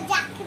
the jacket.